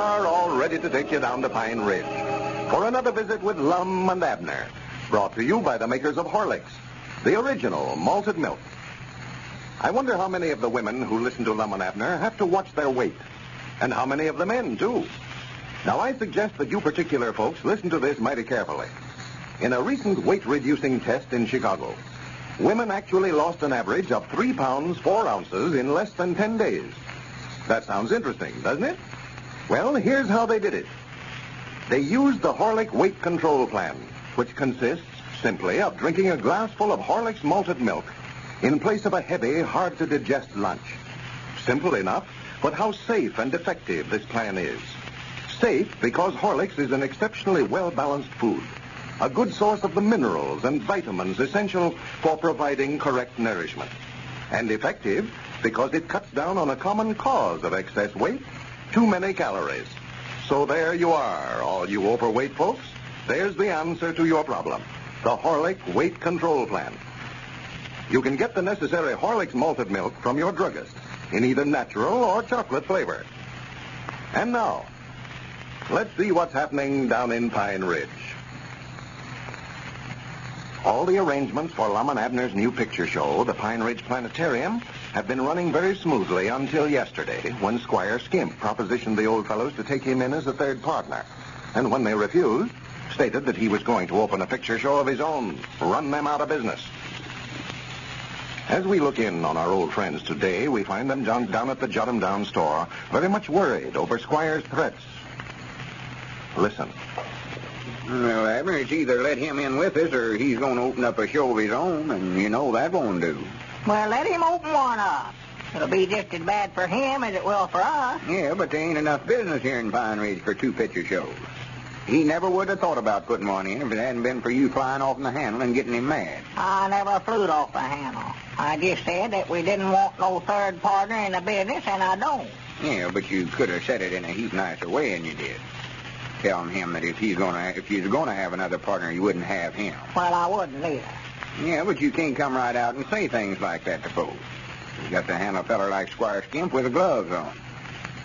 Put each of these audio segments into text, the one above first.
are, all ready to take you down to Pine Ridge for another visit with Lum and Abner, brought to you by the makers of Horlicks, the original malted milk. I wonder how many of the women who listen to Lum and Abner have to watch their weight, and how many of the men, too. Now, I suggest that you particular folks listen to this mighty carefully. In a recent weight-reducing test in Chicago, women actually lost an average of three pounds, four ounces in less than 10 days. That sounds interesting, doesn't it? Well, here's how they did it. They used the Horlick Weight Control Plan, which consists simply of drinking a glassful of Horlick's malted milk in place of a heavy, hard-to-digest lunch. Simple enough, but how safe and effective this plan is. Safe because Horlicks is an exceptionally well-balanced food, a good source of the minerals and vitamins essential for providing correct nourishment. And effective because it cuts down on a common cause of excess weight, too many calories. So there you are, all you overweight folks. There's the answer to your problem. The Horlick Weight Control Plan. You can get the necessary Horlick's malted milk from your druggist in either natural or chocolate flavor. And now, let's see what's happening down in Pine Ridge. All the arrangements for Lum and Abner's new picture show, the Pine Ridge Planetarium, have been running very smoothly until yesterday when Squire Skimp propositioned the old fellows to take him in as a third partner. And when they refused, stated that he was going to open a picture show of his own, run them out of business. As we look in on our old friends today, we find them down, down at the Jot 'em Down store, very much worried over Squire's threats. Listen. Well, Abner, it's either let him in with us or he's going to open up a show of his own, and you know that won't do. Well, let him open one up. It'll be just as bad for him as it will for us. Yeah, but there ain't enough business here in Pine Ridge for two picture shows. He never would have thought about putting one in if it hadn't been for you flying off the handle and getting him mad. I never flew off the handle. I just said that we didn't want no third partner in the business, and I don't. Yeah, but you could have said it in a heap nicer way than you did. Telling him that if he's gonna if he's gonna have another partner, you wouldn't have him. Well, I wouldn't either. Yeah, but you can't come right out and say things like that to folks. You got to handle a feller like Squire Skimp with the gloves on.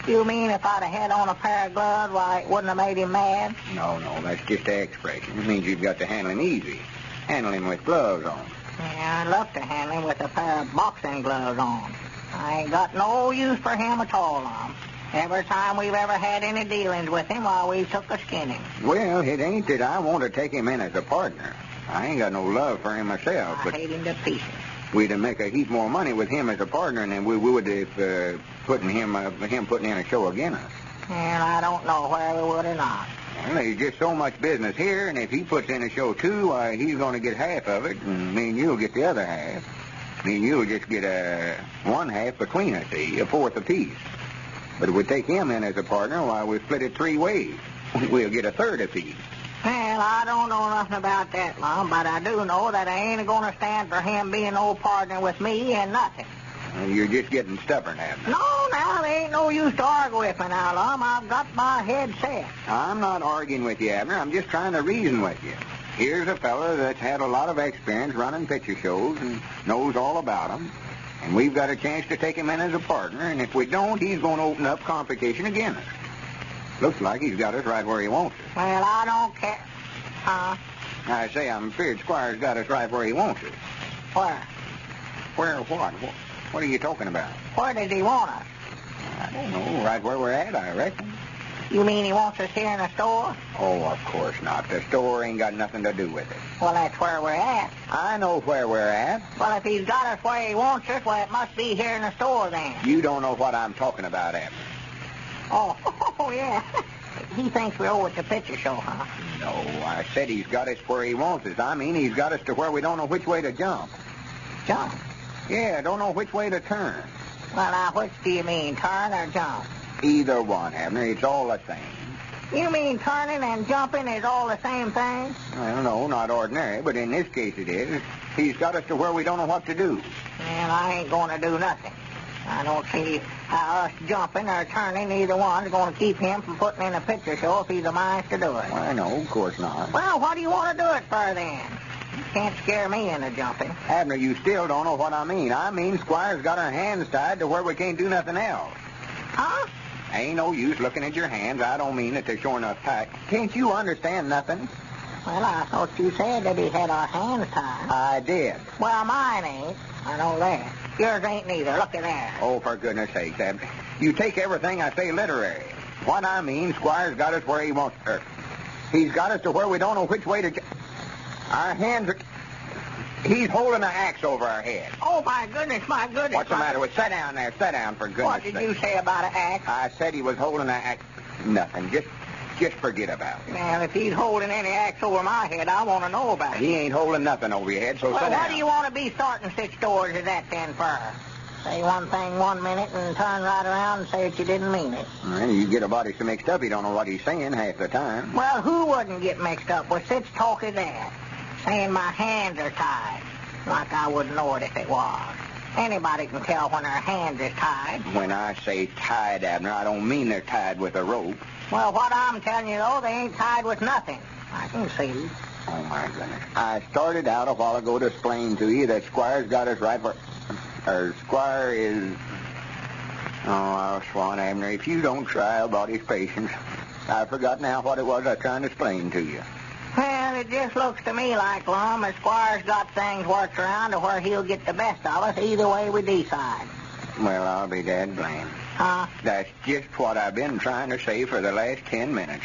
You mean if I'd have had on a pair of gloves, why, it wouldn't have made him mad? No, no, that's just an expression. It means you've got to handle him easy. Handle him with gloves on. Yeah, I'd love to handle him with a pair of boxing gloves on. I ain't got no use for him at all, um. Every time we've ever had any dealings with him, why, we took a skinning. Well, it ain't that I want to take him in as a partner. I ain't got no love for him myself, I but hate him to pieces. we'd make a heap more money with him as a partner than we would if uh, putting him uh, him putting in a show against us. And I don't know where we would or not. Well, there's just so much business here, and if he puts in a show too, why he's going to get half of it, and me and you'll get the other half. Me and you'll just get a one half between us, see, a fourth apiece. But if we take him in as a partner, why we split it three ways. We'll get a third apiece. Well, I don't know nothing about that, Lum, but I do know that I ain't going to stand for him being no partner with me and nothing. You're just getting stubborn, Abner. No, now, there ain't no use to argue with me now, Lum. I've got my head set. I'm not arguing with you, Abner. I'm just trying to reason with you. Here's a fella that's had a lot of experience running picture shows and knows all about 'em. And we've got a chance to take him in as a partner, and if we don't, he's going to open up competition again. Looks like he's got us right where he wants us. Well, I don't care. Huh? I say, I'm afraid Squire's got us right where he wants us. Where? Where what? What, what are you talking about? Where does he want us? I don't know. Right where we're at, I reckon. You mean he wants us here in the store? Oh, of course not. The store ain't got nothing to do with it. Well, that's where we're at. I know where we're at. Well, if he's got us where he wants us, well, it must be here in the store then. You don't know what I'm talking about, Abner. Oh, oh yeah. He thinks we're over at the picture show, huh? No, I said he's got us where he wants us. I mean, he's got us to where we don't know which way to jump. Jump. Yeah, don't know which way to turn. Well, now, which do you mean, turn or jump? Either one, Abner. It's all the same. You mean turning and jumping is all the same thing? Well, no, not ordinary, but in this case it is. He's got us to where we don't know what to do. And I ain't going to do nothing. I don't see how us jumping or turning, either one's going to keep him from putting in a picture show if he's a mind to do it. Well, no, of course not. Well, what do you want to do it for then? You can't scare me into jumping. Abner, you still don't know what I mean. I mean Squire's got our hands tied to where we can't do nothing else. Huh? Ain't no use looking at your hands. I don't mean that they're sure enough tight. Can't you understand nothing? Well, I thought you said that he had our hands tied. I did. Well, mine ain't. I know that. Yours ain't neither. Look at there. Oh, for goodness sake, Abner. You take everything I say literary. What I mean, Squire's got us where he wants us. He's got us to where we don't know which way to... Our hands are... He's holding an axe over our head. Oh, my goodness, my goodness. What's the matter with... Sit down there. Sit down, for goodness What did sake. you say about an axe? I said he was holding an axe. Nothing. Just... Just forget about it. Well, if he's holding any axe over my head, I want to know about it. He ain't holding nothing over your head, so well, sit down. do you want to be starting such stories as that then for? Say one thing one minute and turn right around and say that you didn't mean it. Well, you get a body so mixed up, you don't know what he's saying half the time. Well, who wouldn't get mixed up with such talk as that? Saying my hands are tied. Like I wouldn't know it if it was. Anybody can tell when their hands is tied. When I say tied, Abner, I don't mean they're tied with a rope. Well, what I'm telling you, though, they ain't tied with nothing. I can see. Oh, my goodness. I started out a while ago to explain to you that Squire's got us right where... Or Squire is... Oh, I'll swan, Abner, if you don't try about his patience. I forgot now what it was I was trying to explain to you. Well, it just looks to me like, Lum, that Squire's got things worked around to where he'll get the best of us either way we decide. Well, I'll be dead blamed. Huh? That's just what I've been trying to say for the last ten minutes.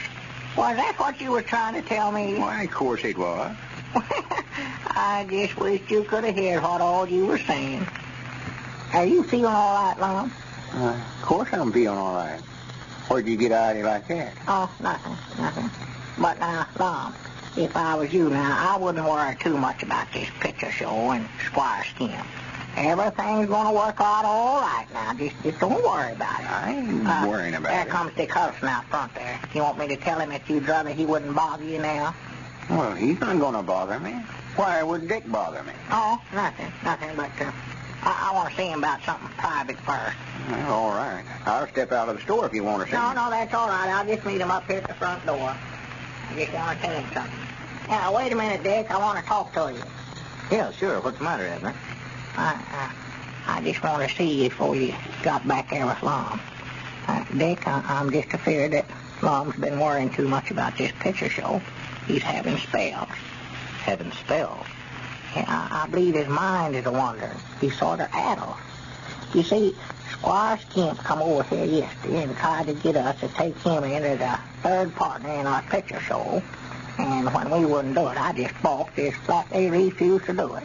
Was that what you were trying to tell me? Why, of course it was. I just wished you could have heard what all you were saying. Are you feeling all right, Lum? Uh, of course I'm feeling all right. Where'd you get out of like that? Oh, nothing, nothing. But now, Lum, if I was you now, I wouldn't worry too much about this picture show and Squire Skimp. Everything's going to work out all right now. Just, just don't worry about it. I ain't Uh, worrying about there it. comes Dick Huddleston out front there. You want me to tell him that you'd rather he wouldn't bother you now? Well, he's not going to bother me. Why would Dick bother me? Oh, nothing, nothing, but uh, I, I want to see him about something private first. Well, all right. I'll step out of the store if you want to see No, me. no, that's all right. I'll just meet him up here at the front door. I just want to tell him something. Now, wait a minute, Dick. I want to talk to you. Yeah, sure. What's the matter, Abner? I, I, I just want to see you before you got back there with Lum. Uh, Dick, I, I'm just afraid that Lum's been worrying too much about this picture show. He's having spells. Having spells. Yeah, I, I believe his mind is a wandering. He's sort of addled. You see, Squire Skimp come over here yesterday and tried to get us to take him in as a third partner in our picture show. And when we wouldn't do it, I just balked, just flatly refused to do it.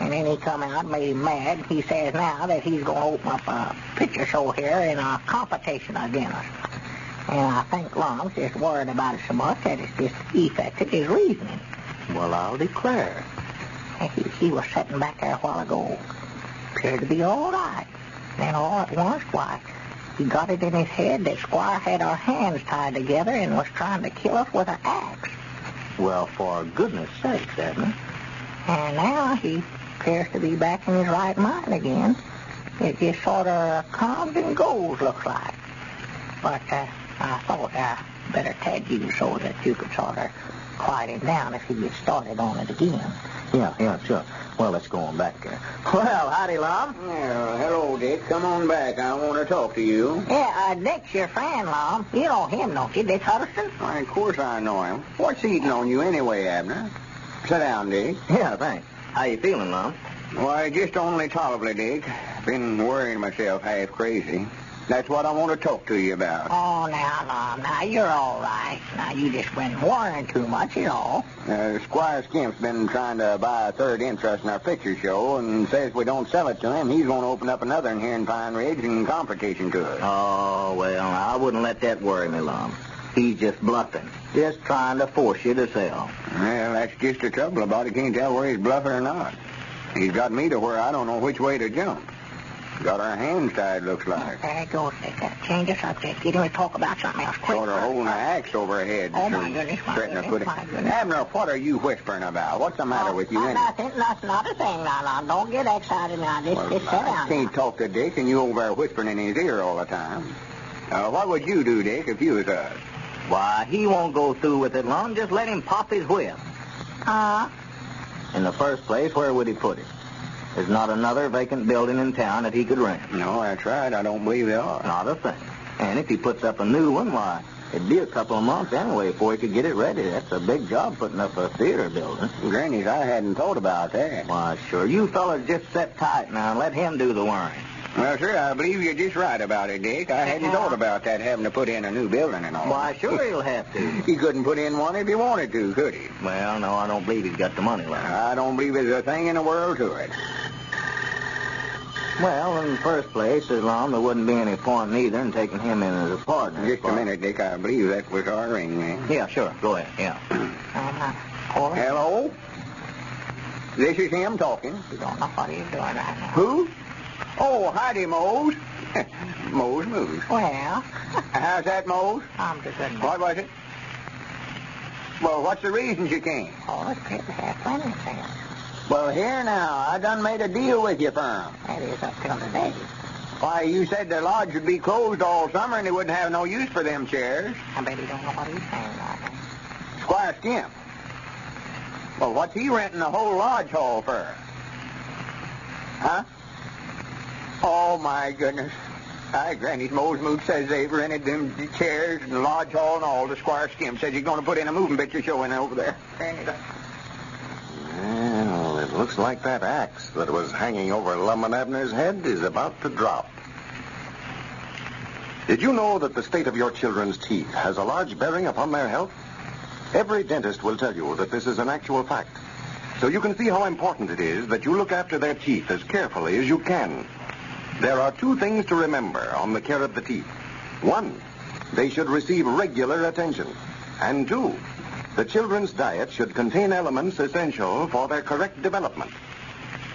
And then he come out and made him mad. He says now that he's going to open up a picture show here in a competition against us. And I think Lum's just worried about it so much that it's just affected his reasoning. Well, I'll declare. He, he was sitting back there a while ago. Appeared to be all right. Then all at once, why, he got it in his head that Squire had our hands tied together and was trying to kill us with an axe. Well, for goodness sakes, Abner. And now he appears to be back in his right mind again. It just sort of comes and goes, looks like. But uh, I thought I better tell you so that you could sort of quiet him down if he gets started on it again. Yeah, yeah, sure. Well, let's go on back there. Well, howdy, Lum. Well, hello, Dick. Come on back. I want to talk to you. Yeah, uh, Dick's your friend, Lum. You know him, don't you, Dick Huddleston? Why, of course I know him. What's eating on you anyway, Abner? Sit down, Dick. Yeah, thanks. How you feeling, Lum? Why, just only tolerably, Dick. Been worrying myself half crazy. That's what I want to talk to you about. Oh, now, Lum, now you're all right. Now you just been worrying too much, is all. Uh, Squire Skimp's been trying to buy a third interest in our picture show and says if we don't sell it to him, he's going to open up another in here in Pine Ridge and competition to us. Oh, well, I wouldn't let that worry me, Lum. He's just bluffing. Just trying to force you to sell. Well, that's just the trouble about it. Can't tell where he's bluffing or not. He's got me to where I don't know which way to jump. Got our hands tied, looks like. There it goes, Dick. Uh, change the subject. Get him to talk about something else quick. Sort of holding an axe over her head. Oh, my goodness, my threatening to goodness, put it- my goodness. Abner, what are you whispering about? What's the matter Oh, with you anyway? Nothing, nothing, not a thing now, now. Don't get excited now. Just, Well, just sit I down. can't talk to Dick and you over there whispering in his ear all the time. Uh, what would you do, Dick, if you was us? Why, he won't go through with it, Lum. Just let him pop his whip. Uh, In the first place, where would he put it? There's not another vacant building in town that he could rent. No, that's right. I don't believe there are. Not a thing. And if he puts up a new one, why, it'd be a couple of months anyway before he could get it ready. That's a big job putting up a theater building. Granny's, I hadn't thought about that. Why, sure. You fellas just sit tight now and let him do the worrying. Well, sir, I believe you're just right about it, Dick. I hadn't thought about that, having to put in a new building and all. Why, sure he'll have to. He couldn't put in one if he wanted to, could he? Well, no, I don't believe he's got the money left. I don't believe there's a thing in the world to it. Well, in the first place, as long there wouldn't be any point neither in taking him in as a partner. Just a minute, Dick. I believe that was our ring, man. Yeah, sure. Go ahead. Yeah. Uh-huh. Hello? This is him talking. you don't know what he's doing right now. Who? Oh, howdy, Mose. Mose Moose. Well, How's that, Mose? I'm just man. What was it? Well, what's the reason you came? Oh, Horace could have plenty of. Well, here now. I done made a deal with you, firm. That is up till today. Why, you said the lodge would be closed all summer and they wouldn't have no use for them chairs. I bet he don't know what he's saying right now. Squire Skimp. Well, what's he renting the whole lodge hall for? Huh? Oh, my goodness. Hi, Granny's Mose Moose says they've rented them chairs and the lodge hall and all. The Squire Skimp says he's going to put in a moving picture show in over there. Granny, Well, it looks like that axe that was hanging over Lum Abner's head is about to drop. Did you know that the state of your children's teeth has a large bearing upon their health? Every dentist will tell you that this is an actual fact. So you can see how important it is that you look after their teeth as carefully as you can. There are two things to remember on the care of the teeth. One, they should receive regular attention. And two, the children's diet should contain elements essential for their correct development.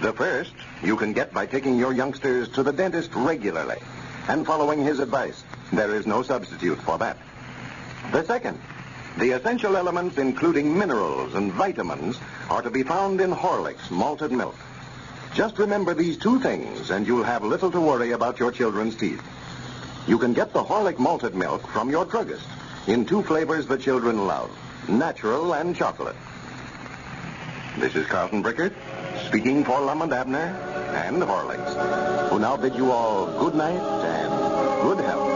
The first you can get by taking your youngsters to the dentist regularly and following his advice. There is no substitute for that. The second, the essential elements including minerals and vitamins are to be found in Horlicks malted milk. Just remember these two things and you'll have little to worry about your children's teeth. You can get the Horlick malted milk from your druggist in two flavors the children love, natural and chocolate. This is Carlton Brickert, speaking for Lum and Abner and Horlicks, who now bid you all good night and good health.